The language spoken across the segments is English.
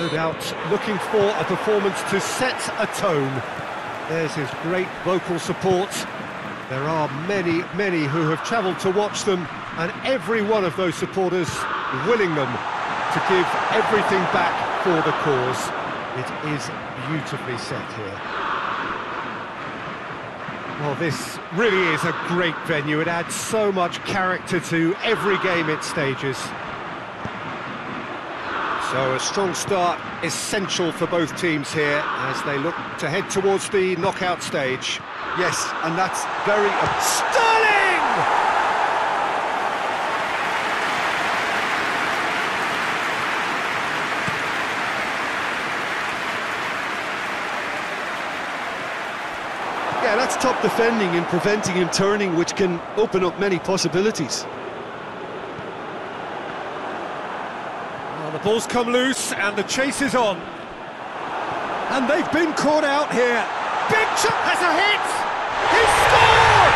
No doubt looking for a performance to set a tone. There's his great vocal support. There are many, many who have travelled to watch them, and every one of those supporters willing them to give everything back for the cause. It is beautifully set here. Well, this really is a great venue. It adds so much character to every game it stages. So a strong start essential for both teams here as they look to head towards the knockout stage. Yes, and that's very... Sterling! Yeah, that's top defending and preventing him turning, which can open up many possibilities. The ball's come loose and the chase is on. And they've been caught out here. Big has a hit! He scored!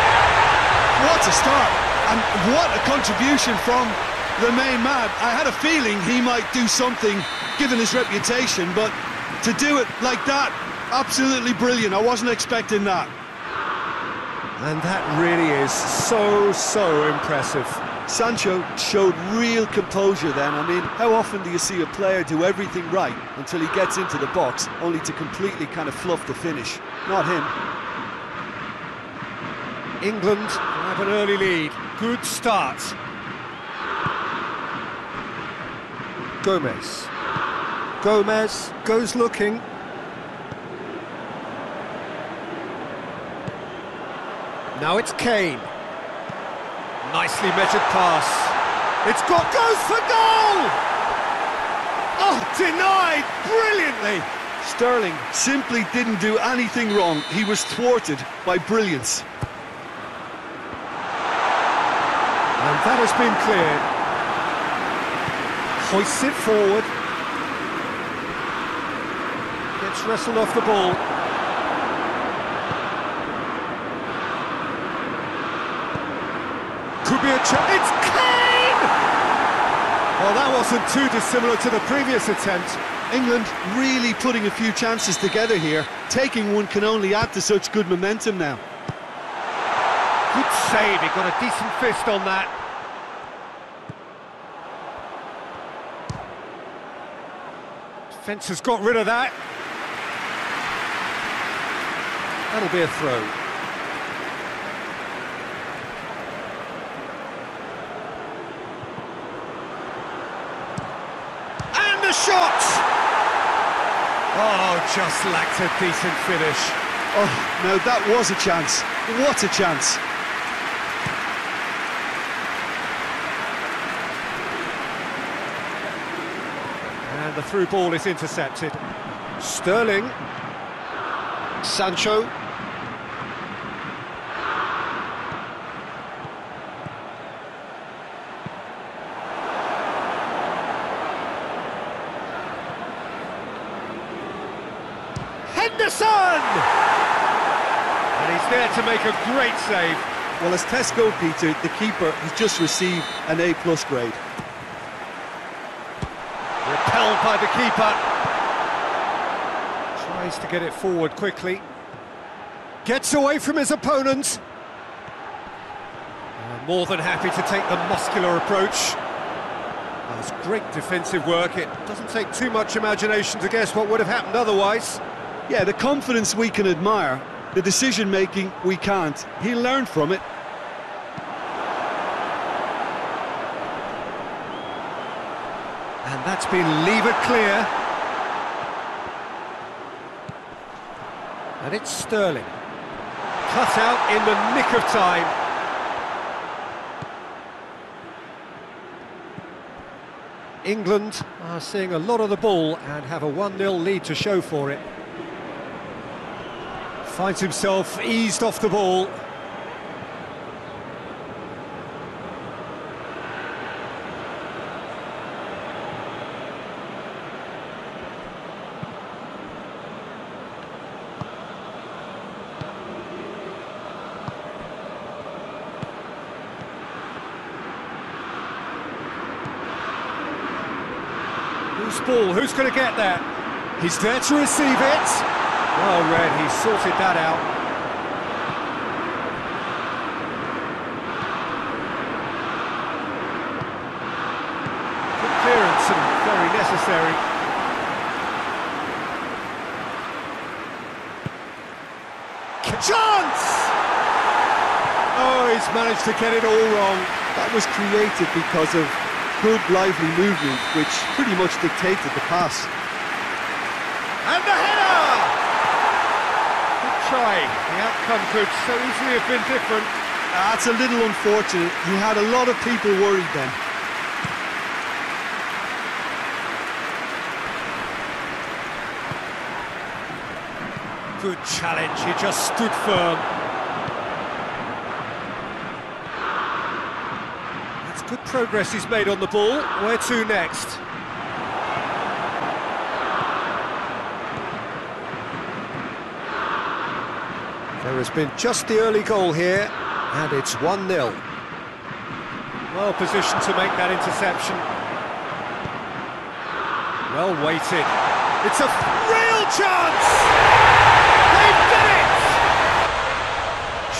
What a start, and what a contribution from the main man. I had a feeling he might do something, given his reputation, but to do it like that, absolutely brilliant. I wasn't expecting that. And that really is so, so impressive. Sancho showed real composure then. I mean, how often do you see a player do everything right until he gets into the box, only to completely kind of fluff the finish? Not him. England have an early lead. Good start. Gomez. Gomez goes looking. Now it's Kane. Nicely measured pass. It's got goes for goal! Oh, denied brilliantly. Sterling simply didn't do anything wrong. He was thwarted by brilliance. And that has been cleared. Hoists it forward. Gets wrestled off the ball. Could be a chance. It's Kane! Well, that wasn't too dissimilar to the previous attempt. England really putting a few chances together here. Taking one can only add to such good momentum now. Good save, he got a decent fist on that. Defence has got rid of that. That'll be a throw. And the shot! Oh, just lacked a decent finish. Oh, no, that was a chance. What a chance. And the through ball is intercepted. Sterling. Sancho. Henderson! And he's there to make a great save. Well, as Tesco Peter, the keeper, has just received an A-plus grade. Repelled by the keeper. Tries to get it forward quickly. Gets away from his opponent. Uh, more than happy to take the muscular approach. That's great defensive work. It doesn't take too much imagination to guess what would have happened otherwise. Yeah, the confidence we can admire, the decision-making we can't. He learned from it. And that's been levered clear. And it's Sterling. Cut out in the nick of time. England are seeing a lot of the ball and have a 1-0 lead to show for it. Finds himself eased off the ball. Who's ball, who's going to get that? He's there to receive it. Well read, he sorted that out. Good clearance and very necessary. Chance! Oh, he's managed to get it all wrong. That was created because of good, lively movement, which pretty much dictated the pass. And the header! Good try. The outcome could so easily have been different. Uh, that's a little unfortunate. He had a lot of people worried then. Good challenge, he just stood firm. That's good progress he's made on the ball. Where to next? There has been just the early goal here, and it's 1-0. Well positioned to make that interception. Well weighted. It's a real chance! They've done it!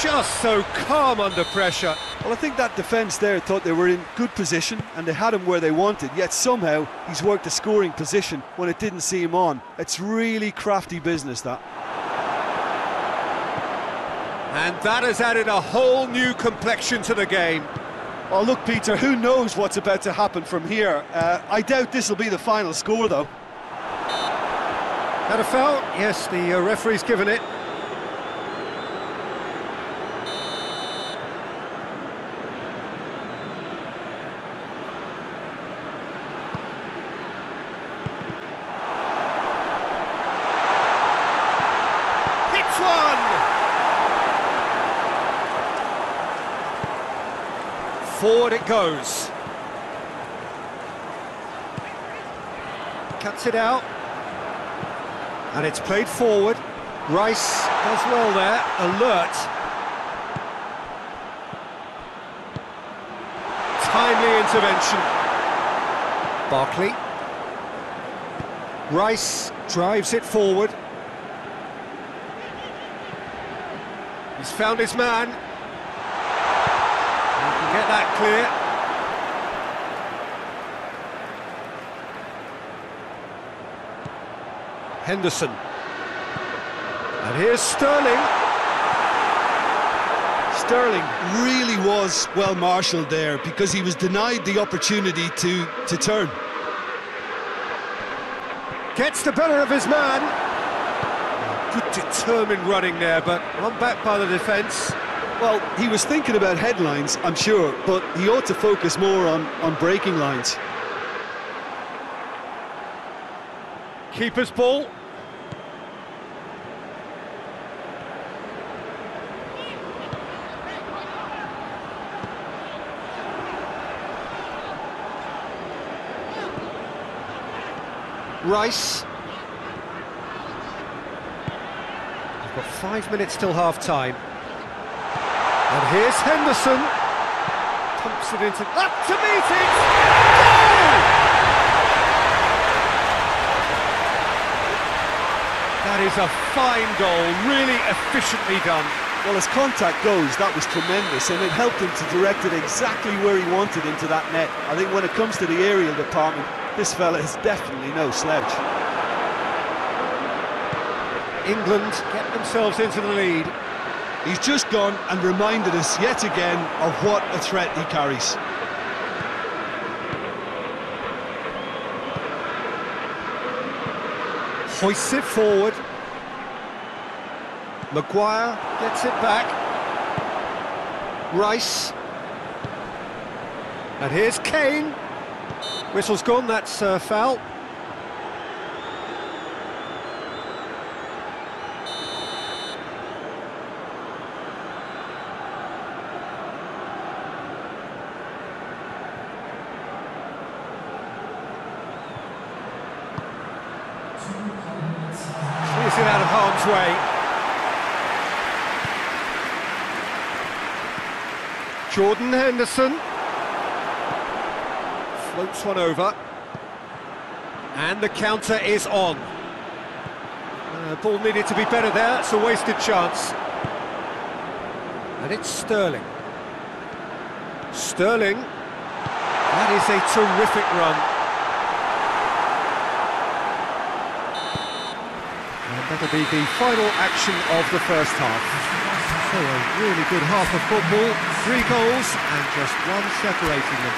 Just so calm under pressure. Well, I think that defence there thought they were in good position and they had him where they wanted, yet somehow he's worked a scoring position when it didn't see him on. It's really crafty business, that. And that has added a whole new complexion to the game. Oh, look, Peter, who knows what's about to happen from here? Uh, I doubt this will be the final score, though. Had a foul? Yes, the uh, referee's given it. Hits one! Forward it goes. Cuts it out. And it's played forward. Rice does well there, alert. Timely intervention. Barkley. Rice drives it forward. He's found his man. Get that clear. Henderson. And here's Sterling. Sterling really was well marshalled there because he was denied the opportunity to, to turn. Gets the better of his man. Good determined running there, but run back by the defence. Well, he was thinking about headlines, I'm sure, but he ought to focus more on, on breaking lines. Keeper's ball. Rice. We've got five minutes till half time. And here's Henderson. Pumps it into... Up to meet it! Goal! That is a fine goal, really efficiently done. Well, as contact goes, that was tremendous, and it helped him to direct it exactly where he wanted into that net. I think when it comes to the aerial department, this fella is definitely no slouch. England get themselves into the lead. He's just gone and reminded us yet again of what a threat he carries. Hoists it forward. Maguire gets it back. Rice. And here's Kane. Whistle's gone, that's uh, foul. Clears it out of harm's way. Jordan Floats one over. And the counter is on. Uh, ball needed to be better there, it's a wasted chance. And it's Sterling. Sterling. That is a terrific run. And that'll be the final action of the first half. So a really good half of football, three goals and just one separating them.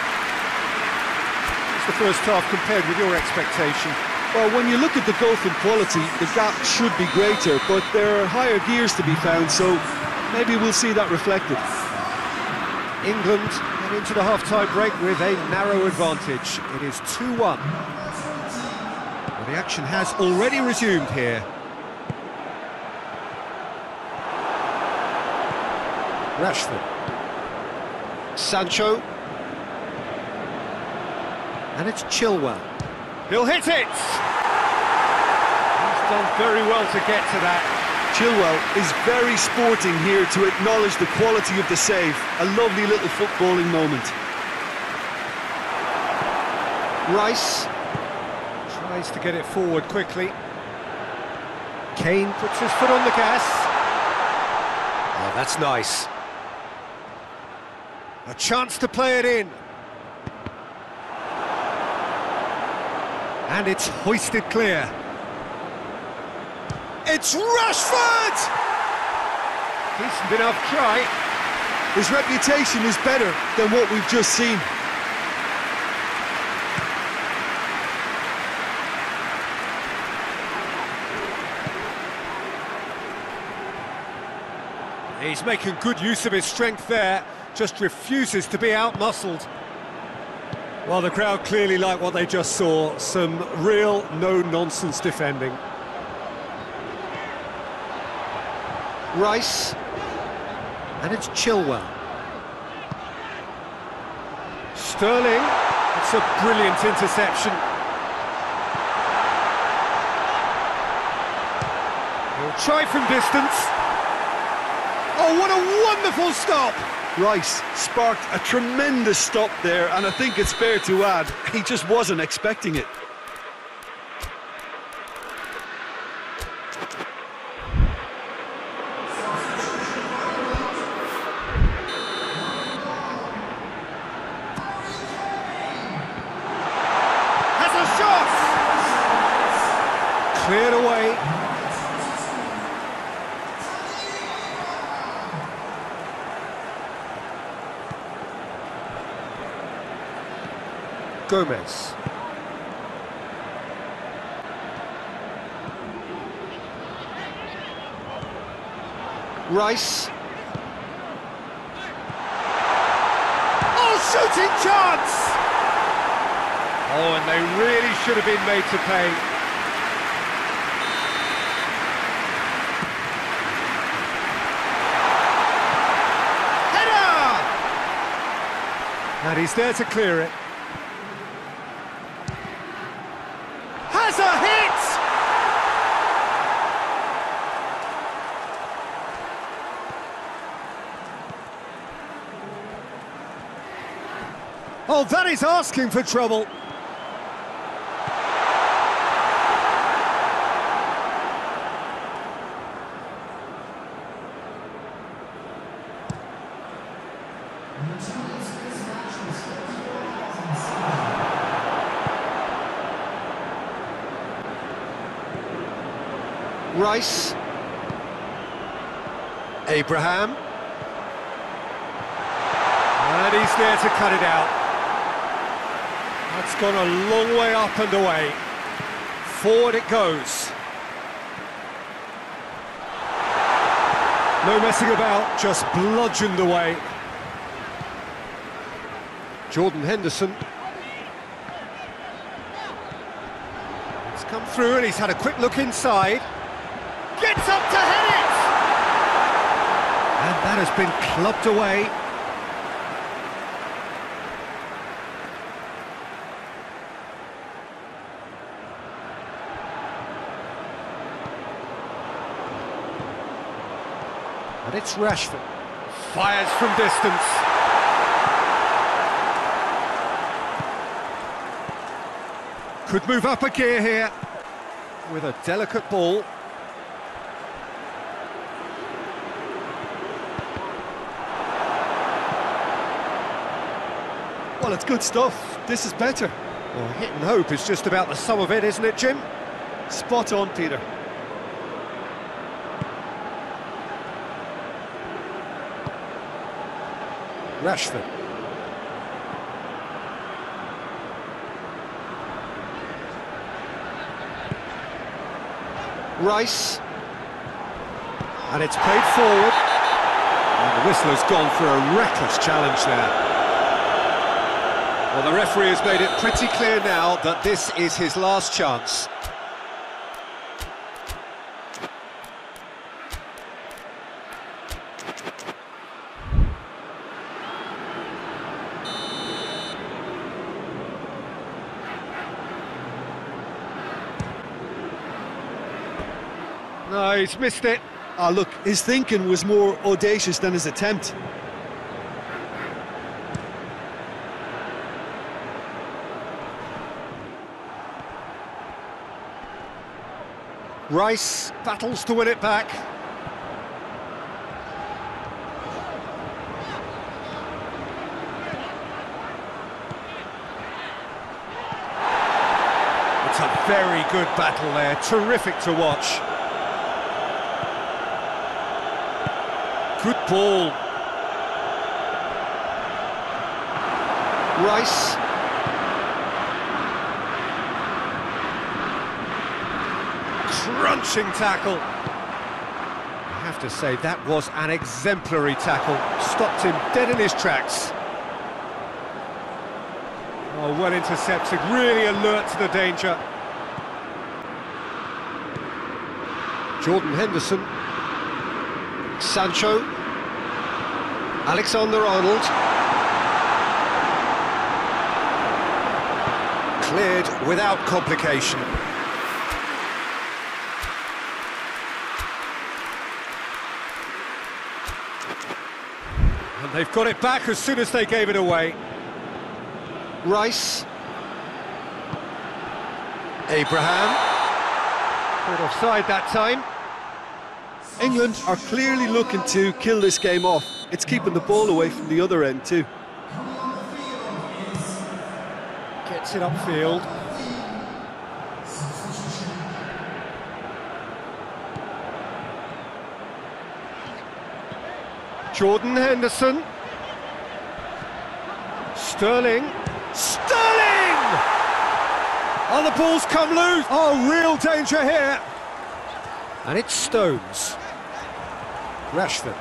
It's the first half compared with your expectation. Well, when you look at the gulf in quality, the gap should be greater, but there are higher gears to be found, so maybe we'll see that reflected. England head into the half-time break with a narrow advantage. It is 2-1. Well, the action has already resumed here. Rashford. Sancho. And it's Chilwell. He'll hit it! He's done very well to get to that. Chilwell is very sporting here to acknowledge the quality of the save. A lovely little footballing moment. Rice tries to get it forward quickly. Kane puts his foot on the gas. Oh, that's nice. A chance to play it in. And it's hoisted clear. It's Rashford! Decent enough try. His reputation is better than what we've just seen. He's making good use of his strength there, just refuses to be out-muscled. Well, the crowd clearly like what they just saw, some real no-nonsense defending. Rice, and it's Chilwell. Sterling, it's a brilliant interception. He'll try from distance. Oh, what a wonderful stop! Rice sparked a tremendous stop there, and I think it's fair to add, he just wasn't expecting it. Has a shot! Cleared away. Gomez. Rice. Oh, shooting chance! Oh, and they really should have been made to pay. Header! And he's there to clear it. Has a hit! Oh, that is asking for trouble. Rice. Abraham. And he's there to cut it out. That's gone a long way up and away. Forward it goes. No messing about, just bludgeoned away. Jordan Henderson. It's come through and he's had a quick look inside. Gets up to hit it! And that has been clubbed away. It's Rashford. Fires from distance. Could move up a gear here with a delicate ball. Well, it's good stuff. This is better. Well, hit and hope is just about the sum of it, isn't it, Jim? Spot on, Peter. Rashford. Rice. And it's played forward. And the whistle has gone for a reckless challenge there. Well, the referee has made it pretty clear now that this is his last chance. No, he's missed it. Ah, look, his thinking was more audacious than his attempt. Rice battles to win it back. It's a very good battle there, terrific to watch. Good ball. Rice. Crunching tackle. I have to say, that was an exemplary tackle. Stopped him dead in his tracks. Oh, well intercepted, really alert to the danger. Jordan Henderson. Sancho. Alexander Arnold. Cleared without complication. And they've got it back as soon as they gave it away. Rice. Abraham. Caught offside that time. England are clearly looking to kill this game off. It's keeping the ball away from the other end too. Gets it upfield. Jordan Henderson. Sterling. Sterling! Oh, the ball's come loose. Oh, real danger here. And it's Stones. Rashford.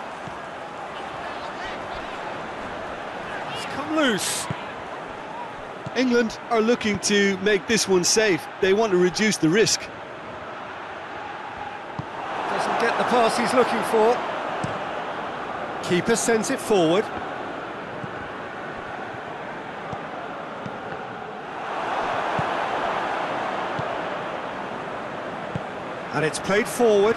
It's come loose. England are looking to make this one safe. They want to reduce the risk. Doesn't get the pass he's looking for. Keeper sends it forward. And it's played forward.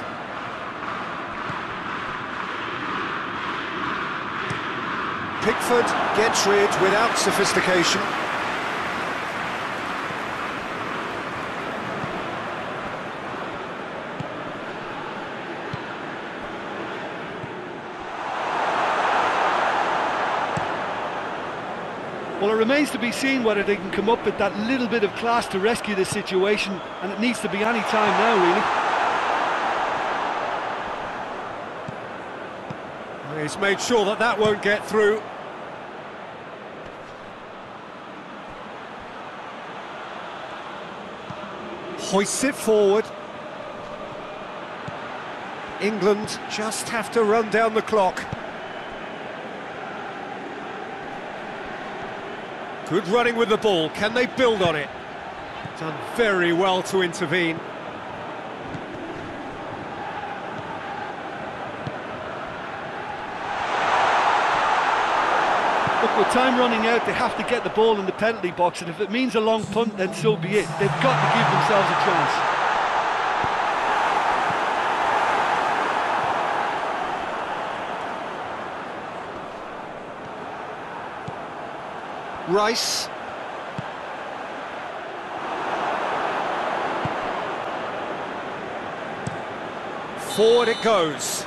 Gets rid without sophistication. Well, it remains to be seen whether they can come up with that little bit of class to rescue this situation, and it needs to be any time now, really. He's made sure that that won't get through. Hoists it forward. England just have to run down the clock. Good running with the ball. Can they build on it? Done very well to intervene. with time running out, they have to get the ball in the penalty box, and if it means a long punt, then so be it. They've got to give themselves a chance. Rice. Forward it goes.